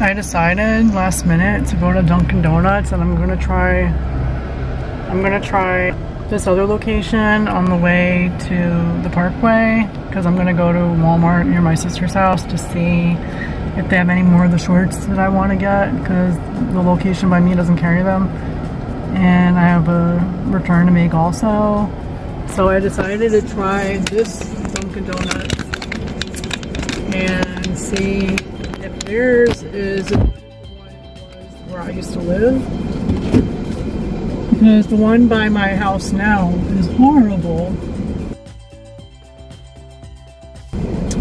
I decided last minute to go to Dunkin' Donuts and I'm gonna try I'm gonna try this other location on the way to the parkway because I'm gonna go to Walmart near my sister's house to see if they have any more of the shorts that I want to get because the location by me doesn't carry them. And I have a return to make also. So I decided to try this Dunkin' Donuts and see theirs is where I used to live. Because the one by my house now is horrible.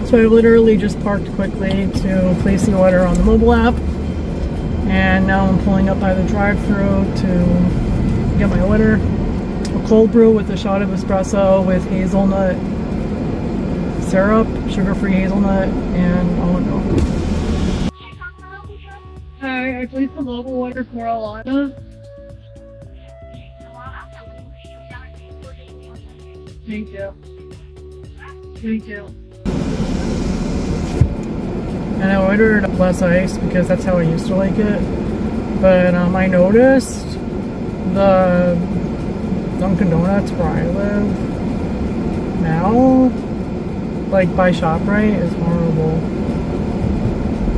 So I literally just parked quickly to place the order on the mobile app. And now I'm pulling up by the drive-through to get my order. A cold brew with a shot of espresso with hazelnut syrup, sugar-free hazelnut, and almond milk. Hi, I placed the mobile order for Alana. Thank you. Thank you. And I ordered less ice because that's how I used to like it. But um, I noticed the Dunkin' Donuts where I live now, like by ShopRite, is horrible.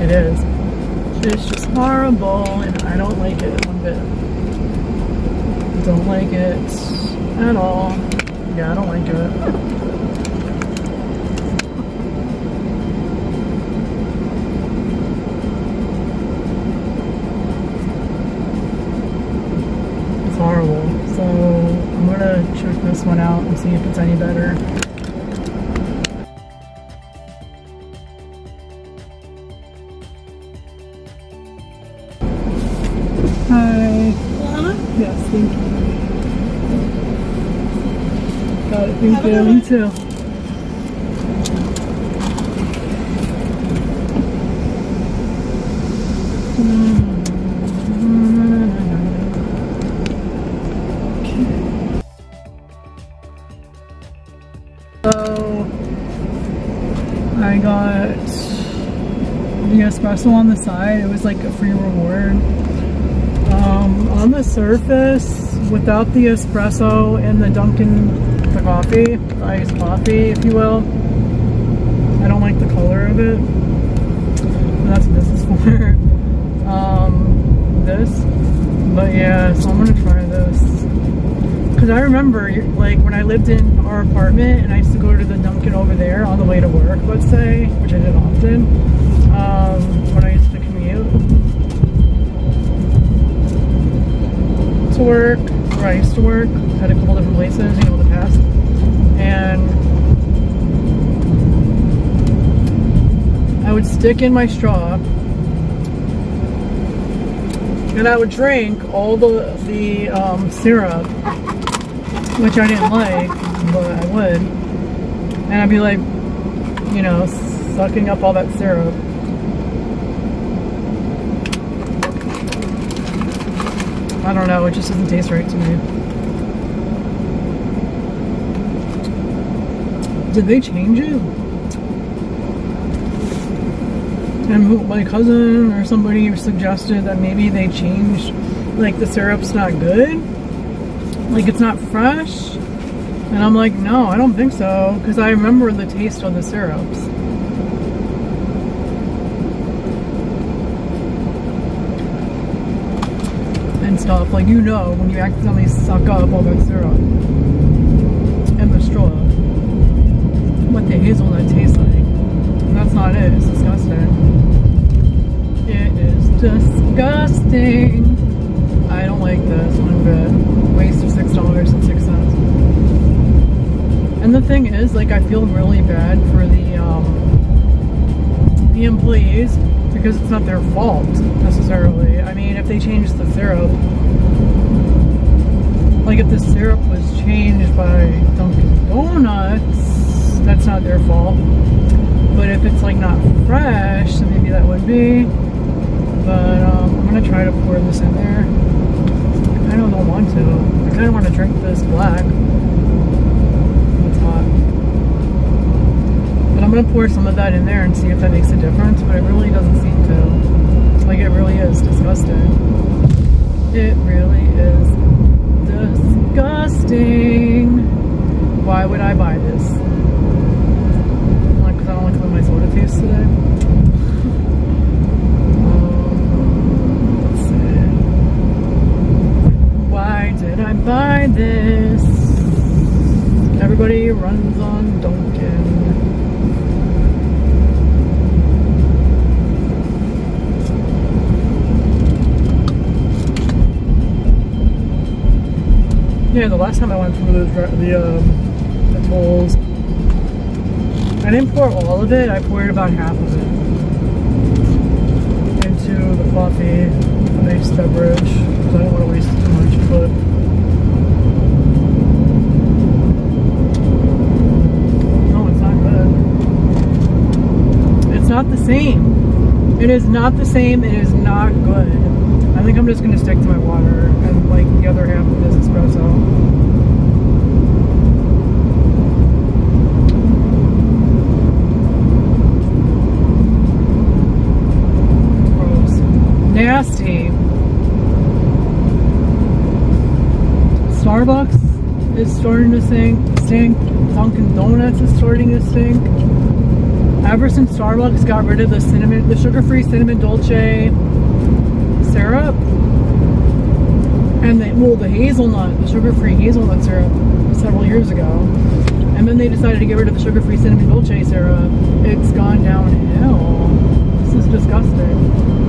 It is. It's just horrible and I don't like it one bit. Don't like it at all. Yeah, I don't like it. It's horrible. So I'm gonna check this one out and see if it's any better. Yes, thank you. Got it, thank you. Me too. So I got the espresso on the side. It was like a free reward. Um, on the surface, without the espresso and the Dunkin' the coffee, iced coffee, if you will, I don't like the color of it. But that's what this is for. um, this. But yeah, so I'm gonna try this. Because I remember, like, when I lived in our apartment and I used to go to the Dunkin' over there on the way to work, let's say, which I did often, um, when I used to to work, where I used to work, had a couple different places, you know, the past. And I would stick in my straw and I would drink all the, the um, syrup which I didn't like, but I would. And I'd be like, you know, sucking up all that syrup. I don't know, it just doesn't taste right to me. Did they change it? And my cousin or somebody suggested that maybe they changed, like the syrup's not good like it's not fresh and i'm like no i don't think so because i remember the taste of the syrups and stuff like you know when you accidentally suck up all that syrup and the straw what the hazelnut tastes like and that's not it it's disgusting it is disgusting I don't like this one bit. Waste of six dollars and six cents. And the thing is, like, I feel really bad for the um, the employees because it's not their fault necessarily. I mean, if they change the syrup, like if the syrup was changed by Dunkin' Donuts, that's not their fault. But if it's like not fresh, then maybe that would be. But um, I'm gonna try to pour this in there. I kind of don't want to. I kind of want to drink this black. going to pour some of that in there and see if that makes a difference, but it really doesn't seem to. Like, it really is disgusting. It really is disgusting. Why would I buy this? Like, because I don't like the way my soda tastes today. Um, why did I buy this? Everybody runs on donuts. Yeah, the last time I went through the the, um, the tolls, I didn't pour all of it. I poured about half of it into the coffee, a nice beverage, because I don't want to waste too much. But no, it's not good. It's not the same. It is not the same. It is not good. I think I'm just gonna stick to my water and like the other half of this espresso. Nasty. Starbucks is starting to sink. Stink. Dunkin' Donuts is starting to sink. Ever since Starbucks got rid of the cinnamon, the sugar-free cinnamon dolce syrup, and the well, the hazelnut, the sugar-free hazelnut syrup, several years ago, and then they decided to get rid of the sugar-free cinnamon dolce syrup. It's gone downhill. This is disgusting.